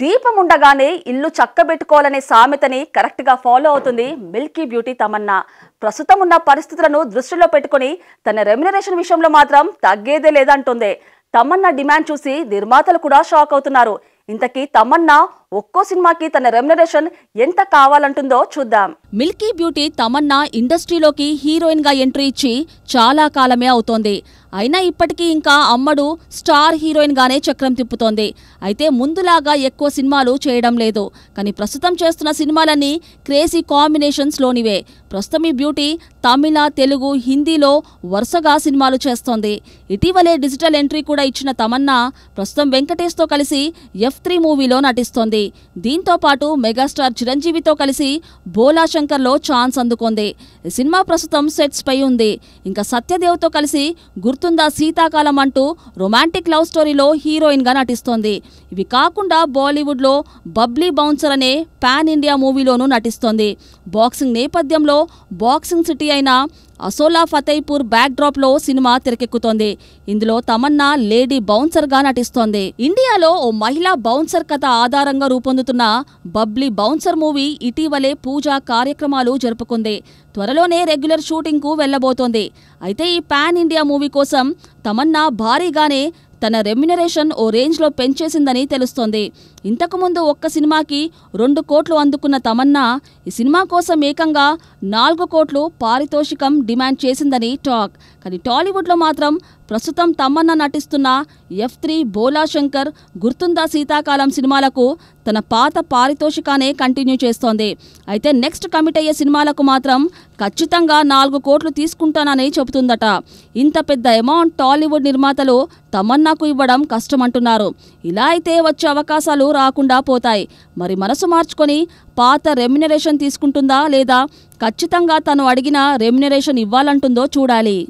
దీపం ఉండగానే ఇల్లు చక్కబెట్టుకోవాలనే సామెతని కరెక్ట్గా ఫాలో అవుతుంది మిల్కీ బ్యూటీ తమన్నా. ప్రస్తుతం ఉన్న పరిస్థితులను దృష్టిలో పెట్టుకొని తన రెమ్యునరేషన్ విషయంలో మాత్రం తగ్గేదే లేదంటుంది. తమన్నా డిమాండ్ చూసి నిర్మాతలు కూడా షాక్ అవుతున్నారు. ఇంతకీ తమన్నా ఒక్కో సినిమాకి తన రెమ్యునరేషన్ ఎంత కావాలంటుందో చూద్దాం. మిల్కీ బ్యూటీ తమన్నా ఇండస్ట్రీలోకి హీరోయిన్గా ఎంట్రీ ఇచ్చి చాలా కాలమే అవుతోంది. అయినా ఇప్పటికీ ఇంకా అమ్మడు స్టార్ హీరోయిన్ గానే చక్రం తిప్పుతోంది. అయితే ముందులాగా ఎక్కువ సినిమాలు చేయడం లేదు. కానీ ప్రస్తుతం చేస్తున్న సినిమాలన్నీ క్రేజీ కాంబినేషన్స్ లోనివే ప్రస్తుతం ఈ బ్యూటీ తమిళ తెలుగు హిందీలో వరుసగా సినిమాలు చేస్తోంది. ఇటీవలే డిజిటల్ ఎంట్రీ కూడా ఇచ్చిన తమన్నా ప్రస్తుతం వెంకటేష్తో కలిసి ఎఫ్ త్రీ మూవీలో నటిస్తోంది. దీంతో పాటు మెగాస్టార్ చిరంజీవితో కలిసి బోలా శంకర్లో ఛాన్స్ అందుకుంది. సినిమా ప్రస్తుతం సెట్స్ పై ఉంది. ఇంకా సత్యదేవ్తో కలిసి వస్తుందా శీతాకాలం అంటూ రొమాంటిక్ లవ్ స్టోరీలో హీరోయిన్గా నటిస్తోంది. ఇవి కాకుండా బాలీవుడ్లో బబ్లీ బౌన్సర్ అనే పాన్ ఇండియా మూవీలోనూ నటిస్తోంది. బాక్సింగ్ నేపథ్యంలో బాక్సింగ్ సిటీ అయిన అసోలా ఫతేపూర్ బ్యాక్ డ్రాప్లో సినిమా తెరకెక్కుతోంది. ఇందులో తమన్నా లేడీ బౌన్సర్గా నటిస్తోంది. ఇండియాలో ఓ మహిళా బౌన్సర్ కథ ఆధారంగా రూపొందుతున్న బబ్లీ బౌన్సర్ మూవీ ఇటీవలే పూజా కార్యక్రమాలు జరుపుకుంది. త్వరలోనే రెగ్యులర్ షూటింగ్కు వెళ్ళబోతోంది అయితే ఈ పాన్ ఇండియా మూవీ కోసం తమన్నా భారీగానే తన రెమ్యునరేషన్ ఓ రేంజ్లో పెంచేసిందని తెలుస్తోంది. ఇంతకుముందు ఒక్క సినిమాకి రెండు కోట్లు అందుకున్న తమన్నా ఈ సినిమా కోసం ఏకంగా నాలుగు కోట్లు పారితోషికం డిమాండ్ చేసిందని టాక్. కానీ టాలీవుడ్లో మాత్రం ప్రస్తుతం తమన్నా నటిస్తున్న ఎఫ్ త్రీ బోలా శంకర్ గుర్తుందా శీతాకాలం సినిమాలకు? తన పాత పారితోషికానే కంటిన్యూ చేస్తోంది. అయితే నెక్స్ట్ కమిట్ అయ్యే సినిమాలకు మాత్రం ఖచ్చితంగా నాలుగు కోట్లు తీసుకుంటానని చెబుతుందట. ఇంత పెద్ద అమౌంట్ టాలీవుడ్ నిర్మాతలు తమన్నాకు ఇవ్వడం కష్టమంటున్నారు. ఇలా అయితే వచ్చే అవకాశాలు రాకుండా పోతాయి. మరి మనసు మార్చుకొని పాత రెమ్యునరేషన్ తీసుకుంటుందా లేదా? ఖచ్చితంగా తను అడిగిన రెమ్యునరేషన్ ఇవ్వాలంటుందో చూడాలి.